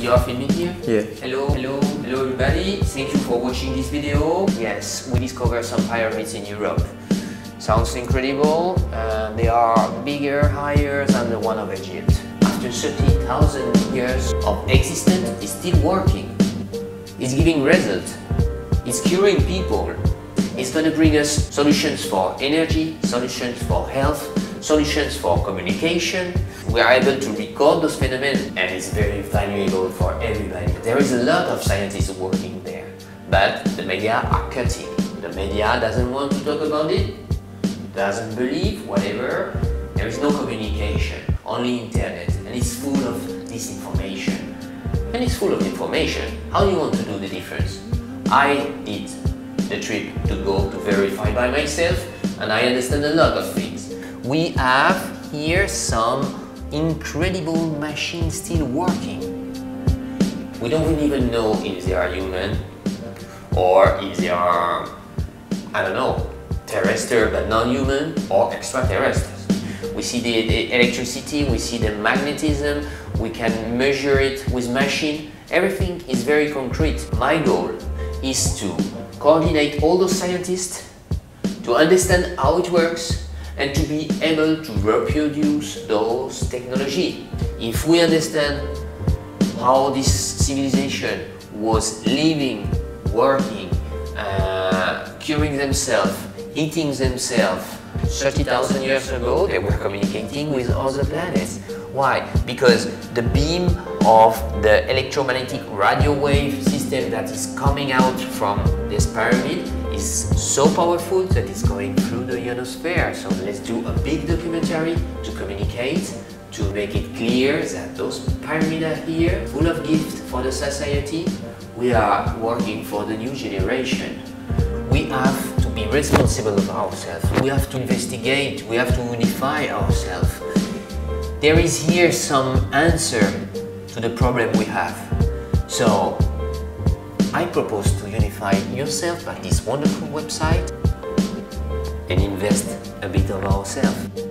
You are filming here? Yeah. Hello, hello, hello everybody. Thank you for watching this video. Yes, we discovered some pyramids in Europe. Sounds incredible. Uh, they are bigger, higher than the one of Egypt. After 30,000 years of existence, it's still working. It's giving results. It's curing people. It's going to bring us solutions for energy, solutions for health, solutions for communication. We are able to record those phenomena and it's very valuable for everybody. There is a lot of scientists working there, but the media are cutting. The media doesn't want to talk about it, doesn't believe, whatever. There is no communication, only internet, and it's full of disinformation. And it's full of information. How do you want to do the difference? I did the trip to go to verify by myself, and I understand a lot of things. We have here some incredible machine still working. We don't even know if they are human or if they are, I don't know, terrestrial but non-human or extraterrestrials. We see the, the, electricity, we see the magnetism, we can measure it with machine. Everything is very concrete. My goal is to coordinate all those scientists, to understand how it works, and to be able to reproduce those technology. If we understand how this civilization was living, working, uh, curing themselves, eating themselves, 30,000 years ago they were communicating with other planets. Why? Because the beam of the electromagnetic radio wave system that is coming out from this pyramid is so powerful that it's going through the ionosphere. So let's do a big documentary to communicate, to make it clear that those pyramids here, full of gifts for the society. We are working for the new generation. We have to be responsible of ourselves. We have to investigate. We have to unify ourselves. There is here some answer to the problem we have. So I propose to unify yourself by this wonderful website and invest a bit of ourselves.